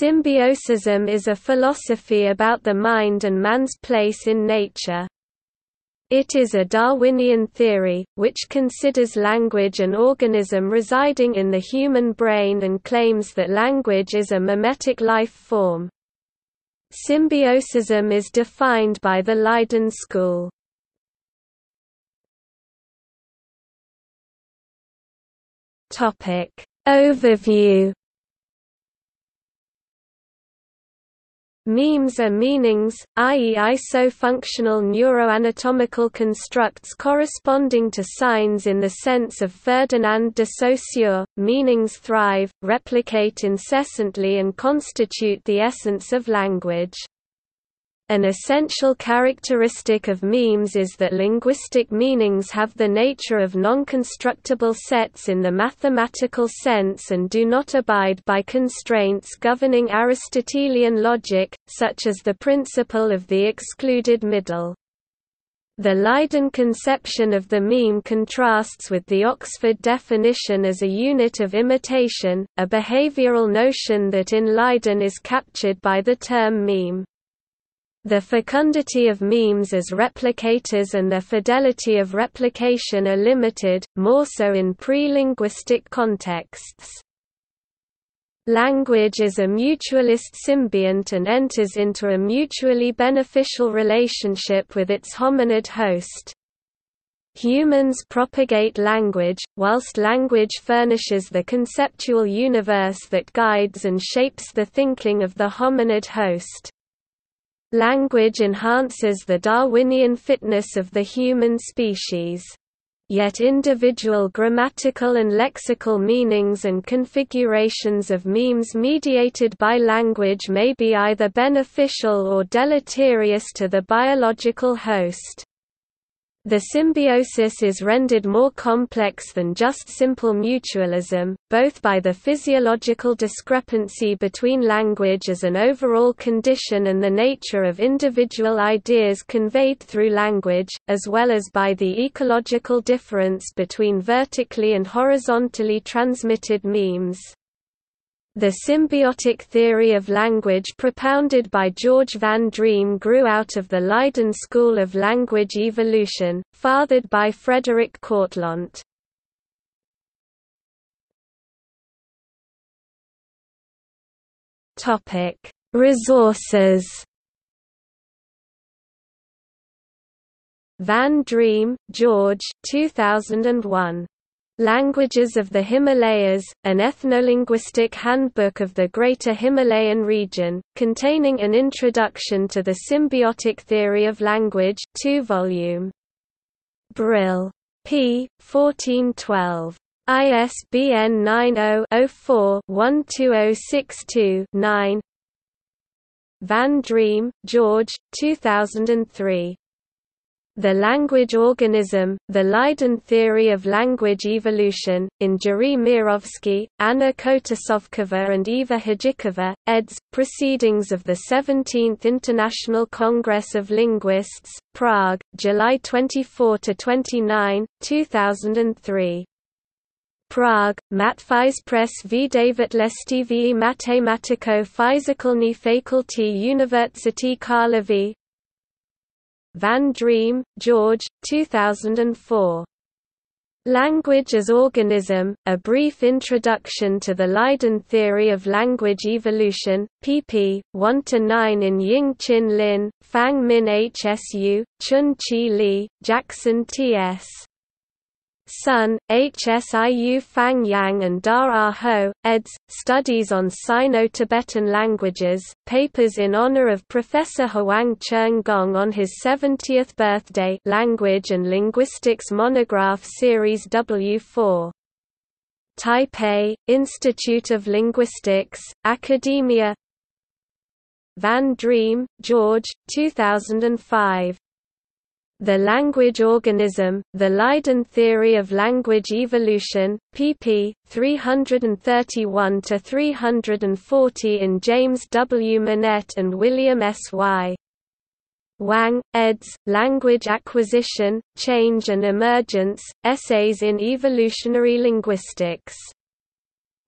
Symbiosism is a philosophy about the mind and man's place in nature. It is a Darwinian theory, which considers language an organism residing in the human brain and claims that language is a memetic life form. Symbiosism is defined by the Leiden school. Overview Memes are meanings, i.e. isofunctional neuroanatomical constructs corresponding to signs in the sense of Ferdinand de Saussure. Meanings thrive, replicate incessantly and constitute the essence of language. An essential characteristic of memes is that linguistic meanings have the nature of non-constructible sets in the mathematical sense and do not abide by constraints governing Aristotelian logic, such as the principle of the excluded middle. The Leiden conception of the meme contrasts with the Oxford definition as a unit of imitation, a behavioral notion that in Leiden is captured by the term meme. The fecundity of memes as replicators and their fidelity of replication are limited, more so in pre-linguistic contexts. Language is a mutualist symbiont and enters into a mutually beneficial relationship with its hominid host. Humans propagate language, whilst language furnishes the conceptual universe that guides and shapes the thinking of the hominid host. Language enhances the Darwinian fitness of the human species. Yet individual grammatical and lexical meanings and configurations of memes mediated by language may be either beneficial or deleterious to the biological host. The symbiosis is rendered more complex than just simple mutualism, both by the physiological discrepancy between language as an overall condition and the nature of individual ideas conveyed through language, as well as by the ecological difference between vertically and horizontally transmitted memes. The symbiotic theory of language propounded by George Van Driem grew out of the Leiden school of language evolution, fathered by Frederik Kortlandt. Resources Van Driem, George 2001. Languages of the Himalayas, an ethnolinguistic handbook of the Greater Himalayan region, containing an introduction to the symbiotic theory of language 2 volume. Brill. p. 1412. ISBN 90-04-12062-9 Van Driem, George 2003. The Language Organism, The Leiden Theory of Language Evolution, in Jiri Mirovsky, Anna Kotasovkova and Eva Hajičová, eds. Proceedings of the 17th International Congress of Linguists, Prague, July 24–29, 2003. Prague, Matfis Press v Vydavatelstvie Matematiko Fyzikalny Faculty University Karlovy, Van Driem, George, 2004. Language as Organism, A Brief Introduction to the Leiden Theory of Language Evolution, pp. 1–9 in Ying Chin Lin, Fang Min Hsu, Chun Chi Li, Jackson T.S. Sun, HSIU Fang Yang and Dar Ah Ho, eds. Studies on Sino-Tibetan Languages, papers in honor of Professor Huang Cheng Gong on his 70th birthday Language and Linguistics Monograph Series W4. Taipei, Institute of Linguistics, Academia Van Driem, George, 2005. The Language Organism, The Leiden Theory of Language Evolution, pp. 331–340 in James W. Minett and William S. Y. Wang, eds. Language Acquisition, Change and Emergence, Essays in Evolutionary Linguistics.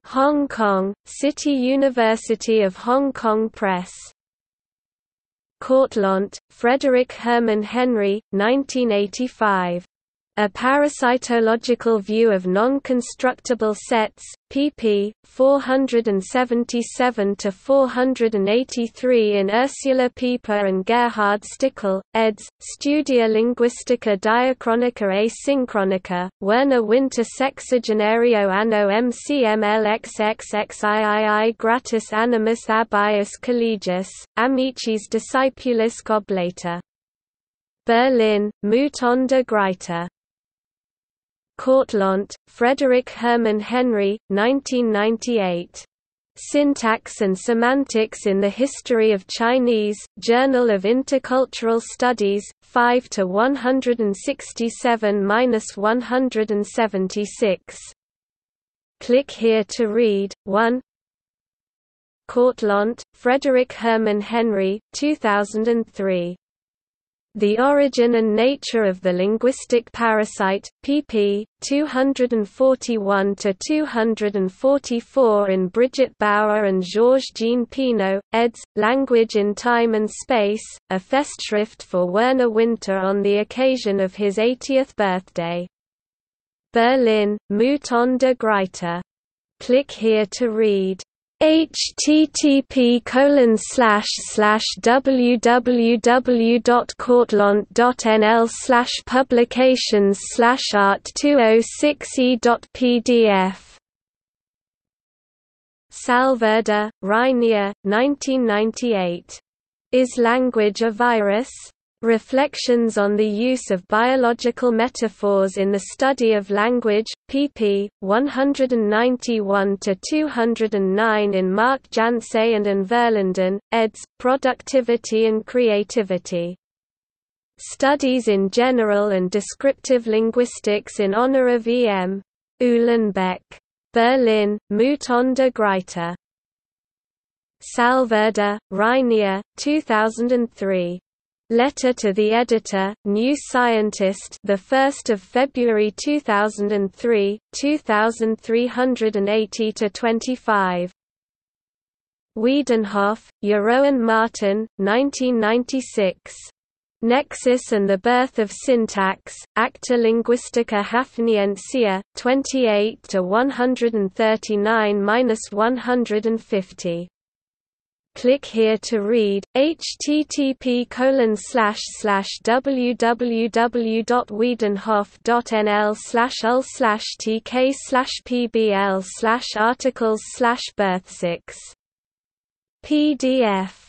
Hong Kong, City University of Hong Kong Press. Kortlandt, Frederik Hermann Henry, 1985. A Parasitological View of Non-Constructible Sets, pp. 477–483 in Ursula Pieper and Gerhard Stickel, eds. Studia Linguistica Diachronica a Synchronica, Werner Winter Sexagenario anno MCMLXXXIII gratis animus abius collegius, amicis discipulis goblata. Berlin, Mouton de Gruyter. Kortlandt, Frederik Herman Henry, 1998. Syntax and Semantics in the History of Chinese, Journal of Intercultural Studies, 5 to 167-176. Click here to read. 1. Kortlandt, Frederik Herman Henry, 2003. The Origin and Nature of the Linguistic Parasite, pp. 241–244 in Brigitte Bauer and Georges-Jean Pinault, eds. Language in Time and Space, a Festschrift for Werner Winter on the occasion of his 80th birthday. Berlin, Mouton de Gruyter. Click here to read http colon slash slash www.kortlandt.nl slash publications slash art 206e.pdf Salverda, Reinier, 1998. Is language a virus? Reflections on the Use of Biological Metaphors in the Study of Language, pp. 191–209 in Mark Janse and Ann Verlinden, eds. Productivity and Creativity. Studies in General and Descriptive Linguistics in honor of E. M. Uhlenbeck. Berlin, Mouton de Gruyter. Salverda, Reinier, 2003. Letter to the Editor, New Scientist, the 1st of February 2003, 2380 to 25. Wiedenhof, Jeroen Martin, 1996. Nexus and the Birth of Syntax, Acta Linguistica Hafniensia, 28 to 139-150 click here to read http slash ul tk pbl articles slash birth 6 pdf